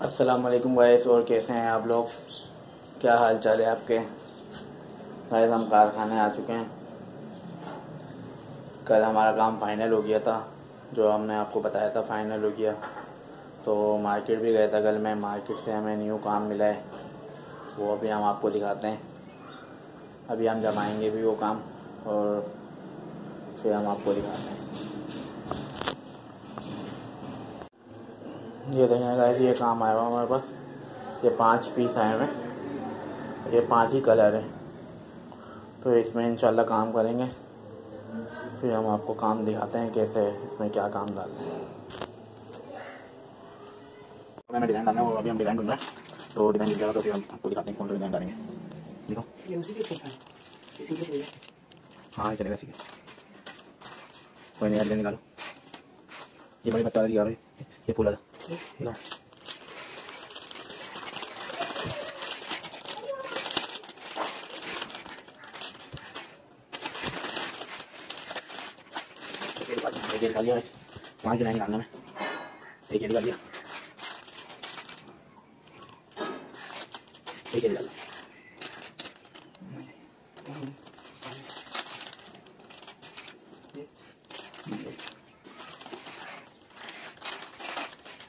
अस्सलाम वालेकुम गाइस और कैसे हैं आप लोग? क्या हाल चाल है आपके? गाइस हम कारखाने आ चुके हैं। कल हमारा काम फाइनल हो गया था, जो हमने आपको बताया था फाइनल हो गया। तो मार्केट भी गया था कल मैं मार्केट से हमें न्यू काम मिला है। वो अभी हम आपको दिखाते हैं। अभी हम जमाएँगे भी वो काम, और फिर हम आपको दिखाते हैं। ये देखें गाइस ये काम आया हुआ हमारे पास। ये पाँच पीस आए हुए ये पाँच ही कलर है। तो इसमें इंशाल्लाह काम करेंगे। फिर हम आपको काम दिखाते हैं कैसे इसमें क्या काम डालना है। मैं डिज़ाइन डालना है वो अभी हम डिज़ाइन ढूंढ रहे हैं। तो डिज़ाइन मिल जाएगा तो फिर हम आपको दिखाते हैं कौन सा डिज़ाइन डालेंगे। देखो। ये उसी के छोटा है। हाँ। चलेगा ठीक है। कोई नहीं यार निकालो। ये बड़ी दिया भाई ये फूल वाला। लो। एक बार एक ये निकाल दिया वैसे। पाँच डिज़ाइन डालना में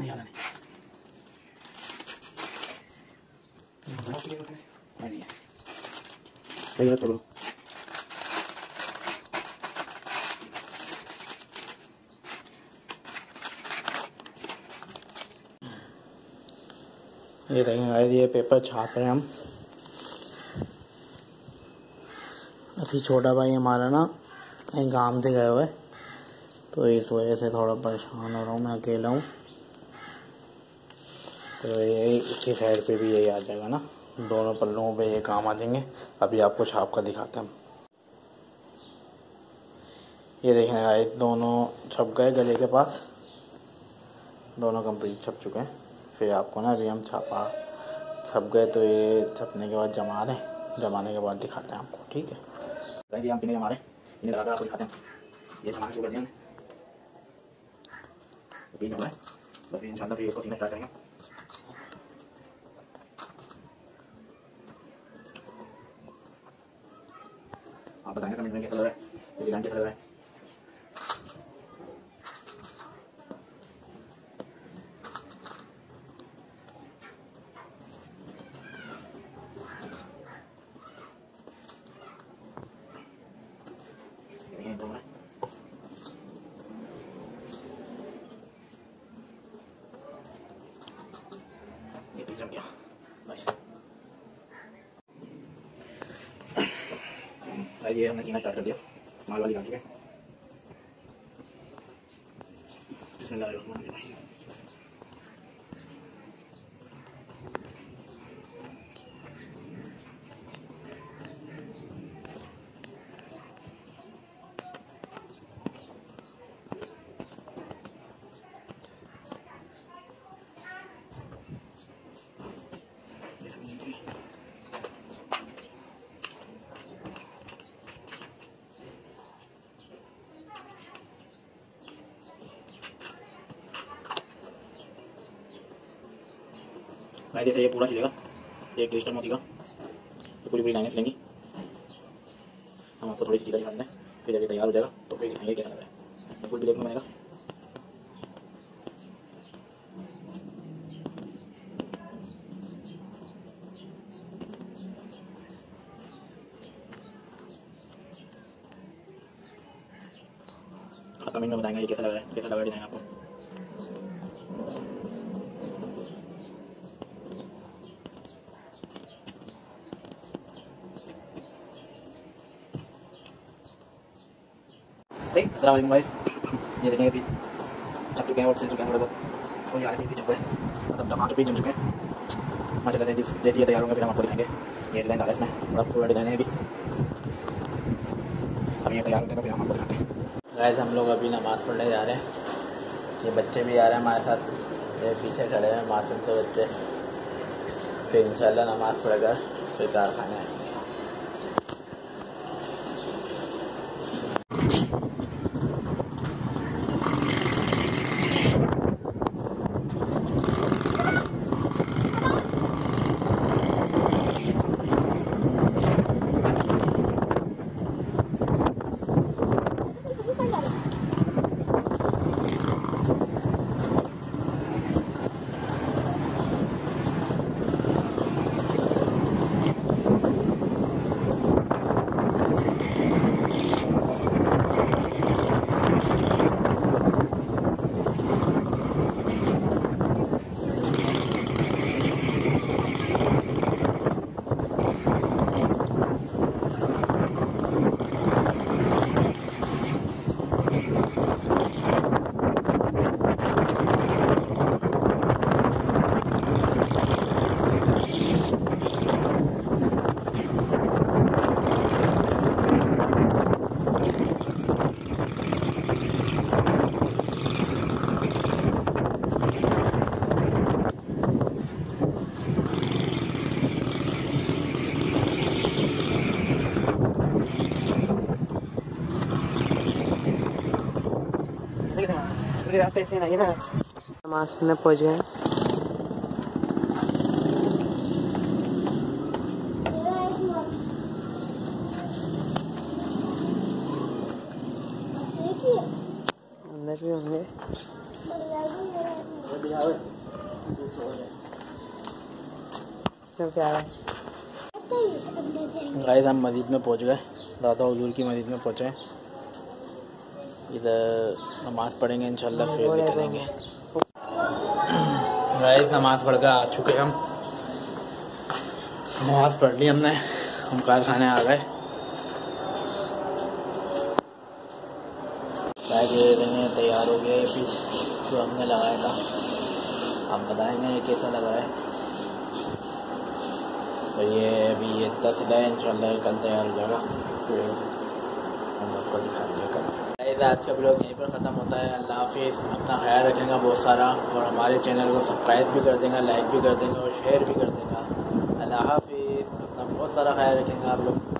नहीं आना नहीं है सही है ये देखें गाइस ये पेपर छाप रहे हैं हम। अभी छोटा भाई हमारा ना कहीं काम से गए हुए तो इस वजह से थोड़ा परेशान हो रहा हूँ मैं अकेला हूँ। तो ये इसकी साइड पे भी यही आ जाएगा ना। दोनों पल्लुओं पे ये काम आ जाएँगे। अभी आपको छाप कर दिखाते हैं ये देखें गाइस दोनों छप गए गले के पास। दोनों कंप्लीट छप चुके हैं। फिर आपको ना अभी हम छापा, छप गए तो ये छपने के बाद जमा लें जमाने के बाद दिखाते हैं आपको, ठीक है? गाइस हम कितने जमा रहे हैं इन्हें लगाकर आपको दिखाते हैं। ये जमाना शुरू कर दिया तीन हो गए तो फिर आप बताएँगे कमेंट में कैसा लग रहा है ये डिज़ाइन कैसा लग रहा है ये देखिए दो है ये भी जम गया नाइस भाई ये हमने सीना स्टार्ट कर दिया माल वाली गाड़ी है भाई जैसे ये पूरा सिलेगा ये एक क्रिस्टल मोती का। ये पूरी पूरी लाइनें सिलेंगी हम आपको थोड़ी सी चीज़ें दिखा देते हैं। फिर जब तैयार हो जाएगा तो फिर दिखाएँगे कैसा लग है। फुल देखने में बनेगा कमेंट में बताएँगे ये कैसा लग रहा है। कैसा लगा डिज़ाइन आपको? ठीक वालेकुम गाइस ये देखेंगे अभी छप चुके हैं और सिल चुके हैं थोड़े बहुत तो यार भी चुके मतलब टमाटर भी जम चुके हैं माशा से जैसे ये तैयार होंगे फिर हम आपको दिखाएँगे ये डिज़ाइन डाला इसमें बड़ा पूरा डिज़ाइन है अभी अब ये तैयार होते हैं तो फिर हम आपको दिखाते हैं गैस हम लोग अभी नमाज़ पढ़ने जा रहे हैं। ये बच्चे भी आ रहे हैं हमारे साथ। ये पीछे खड़े हैं, मासूम से बच्चे। फिर इंशाल्लाह नमाज़ पढ़कर फिर कारखाने आएँगे। पहुँच गए अंदर भी होंगे। गाइस हम मस्जिद में पहुँच गए दादा हजूर की मस्जिद में पहुँचे इधर नमाज़ पढ़ेंगे, इंशाल्लाह फिर निकलेंगे गाइस नमाज़ पढ़ कर आ चुके हम। नमाज़ पढ़ ली हमने, हम कारखाने आ गए। तैयार हो ये पीस जो हमने लगाया था। आप बताएँगे ये कैसा लगा है? तो ये अभी ये दस है, इंशाल्लाह कल तैयार हो जाएगा। फिर हम आपको दिखा दिखाएँगे कल। गाइस आज का ब्लॉग यहीं पर ख़त्म होता है। अल्लाह हाफिज़। अपना ख्याल रखेगा बहुत सारा और हमारे चैनल को सब्सक्राइब भी कर देगा, लाइक भी कर देगा और शेयर भी कर देगा। अल्लाह हाफिज़। अपना बहुत सारा ख्याल रखेंगे आप लोग।